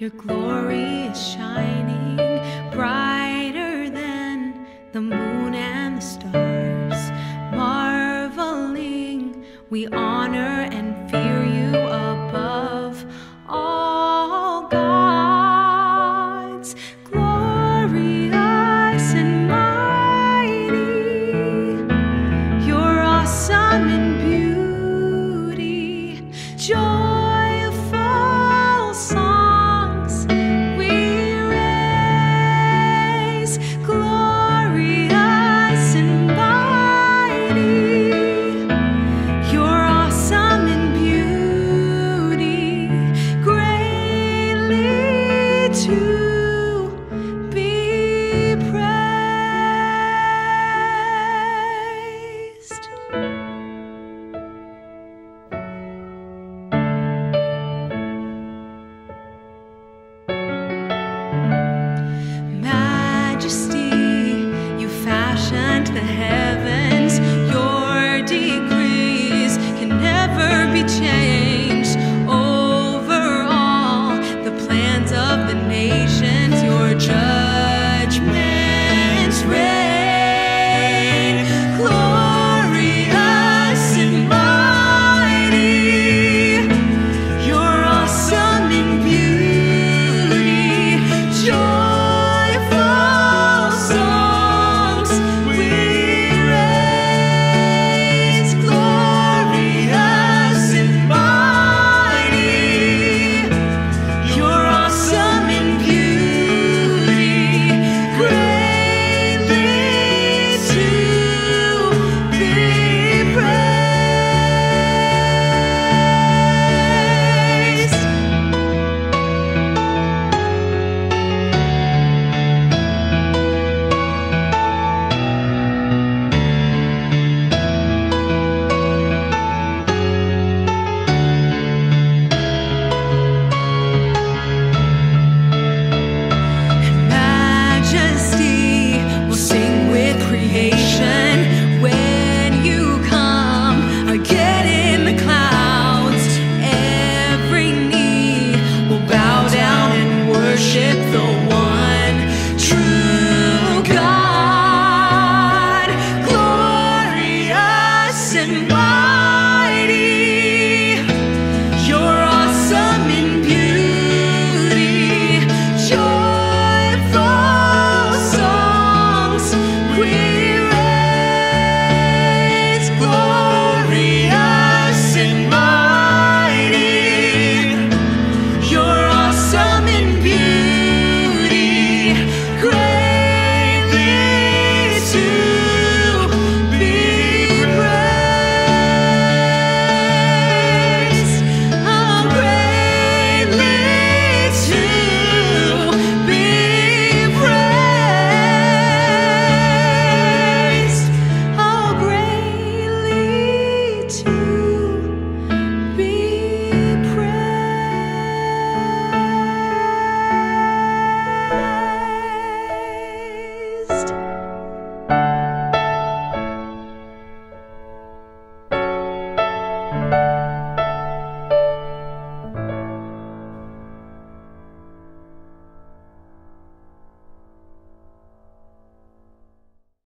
Your glory is shining brighter than the moon and the stars. Marveling, we honor and change.